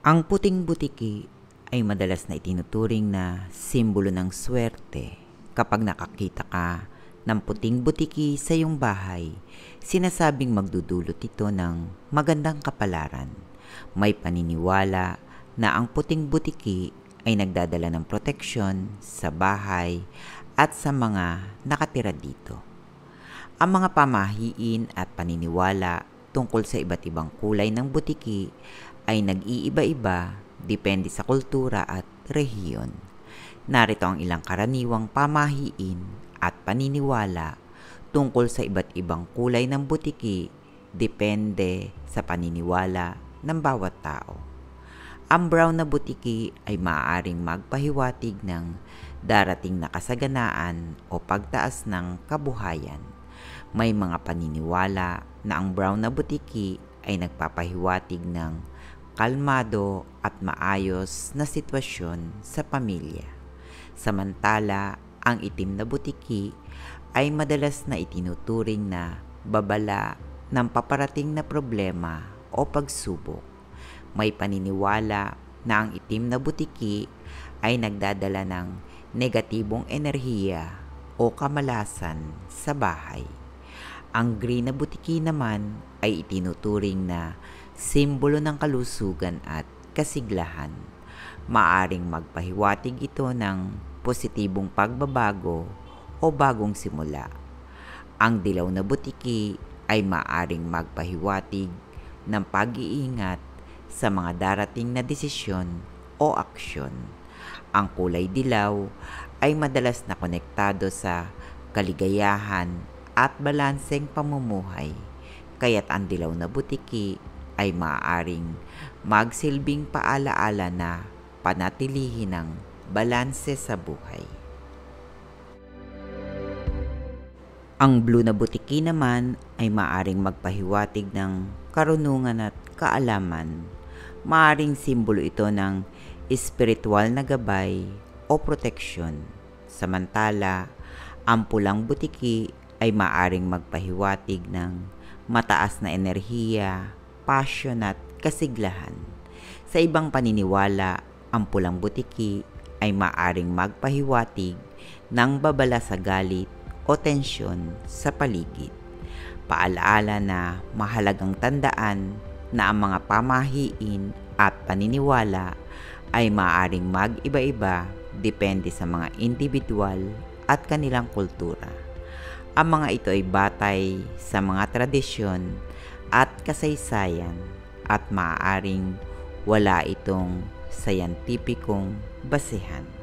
Ang puting butiki ay madalas na itinuturing na simbolo ng swerte. Kapag nakakita ka ng puting butiki sa iyong bahay, sinasabing magdudulot ito ng magandang kapalaran. May paniniwala na ang puting butiki ay nagdadala ng proteksyon sa bahay at sa mga nakatira dito. Ang mga pamahiin at paniniwala tungkol sa iba't ibang kulay ng butiki ay nag-iiba-iba depende sa kultura at rehiyon. Narito ang ilang karaniwang pamahiin at paniniwala tungkol sa iba't ibang kulay ng butiki depende sa paniniwala ng bawat tao. Ang brown na butiki ay maaaring magpahiwatig ng darating na kasaganaan o pagtaas ng kabuhayan. May mga paniniwala na ang brown na butiki ay nagpapahiwatig ng kalmado at maayos na sitwasyon sa pamilya. Samantala, ang itim na butiki ay madalas na itinuturing na babala ng paparating na problema o pagsubok. May paniniwala na ang itim na butiki ay nagdadala ng negatibong enerhiya o kamalasan sa bahay. Ang green na butiki naman ay itinuturing na simbolo ng kalusugan at kasiglahan. Maaring magpahiwatig ito ng positibong pagbabago o bagong simula. Ang dilaw na butiki ay maaring magpahiwatig ng pag-iingat sa mga darating na desisyon o aksyon. Ang kulay dilaw ay madalas na konektado sa kaligayahan at balanseng pamumuhay, kaya't ang dilaw na butiki ay maaaring magsilbing paalaala na panatilihin ng balanse sa buhay. Ang blue na butiki naman ay maaring magpahiwatig ng karunungan at kaalaman. Maaring simbolo ito ng espiritual na gabay o proteksyon. Samantala, ang pulang butiki ay maaring magpahiwatig ng mataas na enerhiya, passion at kasiglahan. Sa ibang paniniwala, ang pulang butiki ay maaring magpahiwatig ng babala sa galit o tensyon sa paligid. Paalaala na mahalagang tandaan na ang mga pamahiin at paniniwala ay maaring mag-iba-iba depende sa mga individual at kanilang kultura. Ang mga ito ay batay sa mga tradisyon at kasaysayan at maaaring wala itong sayantipikong basehan.